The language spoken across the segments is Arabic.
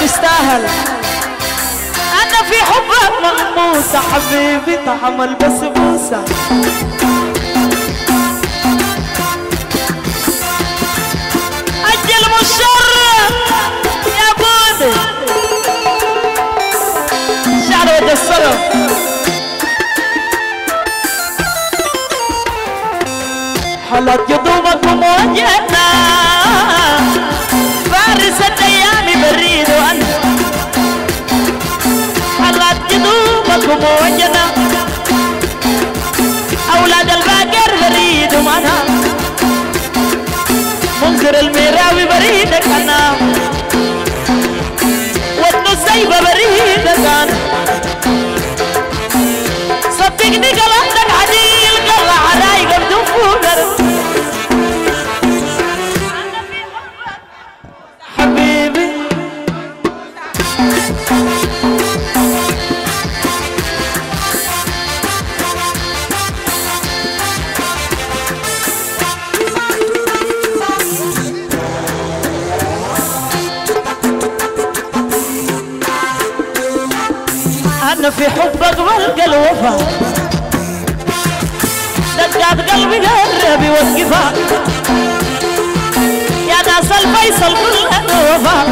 بيستاهل أنا في حبك مغموسة حبيبي طعم البسبوسة أجل مشرف يا بودي. شعر ود الصرف حلت قدومك وموجهنا قدومك وموجهنا أولاد الباقر بريد وأنا منذر الميراوي بريدك أنا والنسيبه بريدك أنا صدقني قلبك أنا في حبك بلقى الوفا دقات قلبي قرب يوقفها يا ناس الفيصل كل الوفا.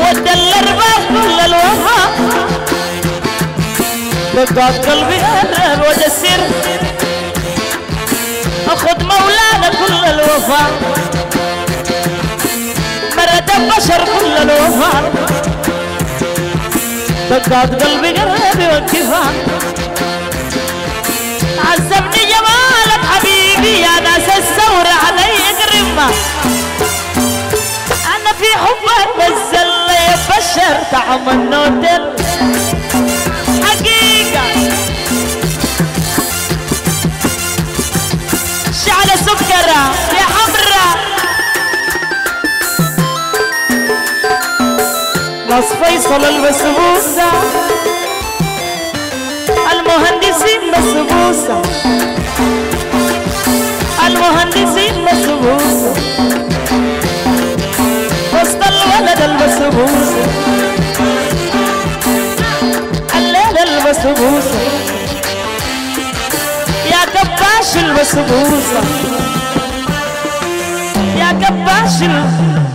ودى الارباب كل الوفا. دقات قلبي قرب وجسر. أخذ مولانا كل الوفا. مرد البشر كل الوفا. دقات قلبي قرب يوقفها عذبني جمالك حبيبي يا ناس الثورة علي قرمة أنا في حبك نزل لي بشر طعم النوتل حقيقة شعلة سكرة يا ناس فيصل البسبوسة. المهندسين بسبوسة. المهندسين بسبوسة. وسط الولد البسبوسة. الليلة البسبوسة. يا كباش البسبوسة. يا كباش ال-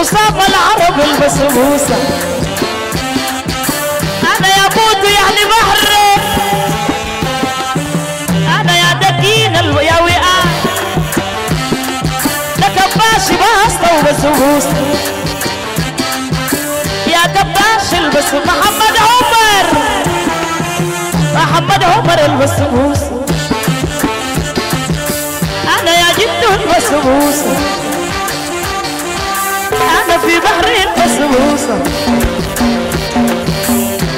وصاب العرب البسبوسة أنا يا بوتو يعني بحر أنا يا دكين. يا وئام. ده باسطة وبسبوسة يا كباش البس محمد عمر. محمد عمر البسبوسة أنا يا جد البسبوسة أنا في بحر البسبوسة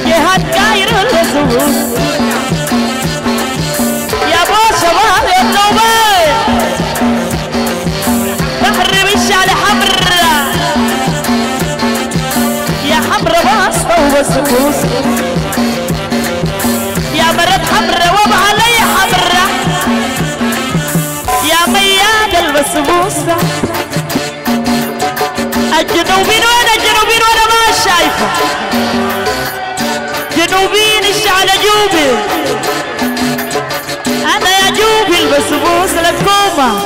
جهاد كاير البسبوسة يا باشا مال النوبة. بحر مشعل حمرا. يا البسبوس لكومة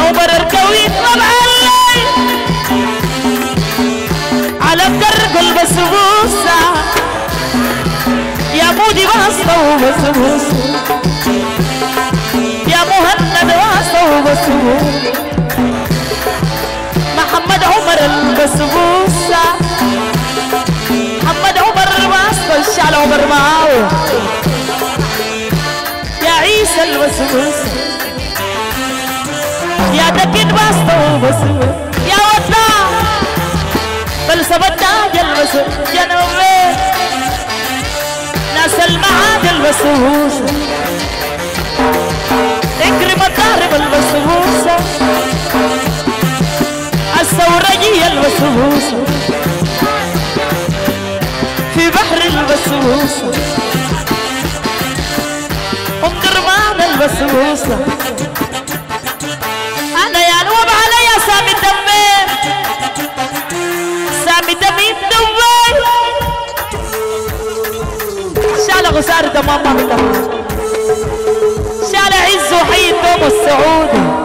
عمر الكويت مبعلي على الدرب البسبوسة يا مودي واسطة وبسبوسة. يا مهند واسطة وبسبوسة. محمد عمر البسبوسة. محمد عمر واسطة الشعل عمر معاه يا عيسى البسبوسة يا دكين واسطة وبسبوسة يا وطا فلسفة تاج البسبوسة جنوبي ناس المعاد البسبوسة اكرم الضارب البسبوسة الثورجية البسبوسة في بحر وسوسة أنا يا نوب علي سامي دمي سامي دمي دمي شال غسار دمام شال عز وحي الدوم السعودي.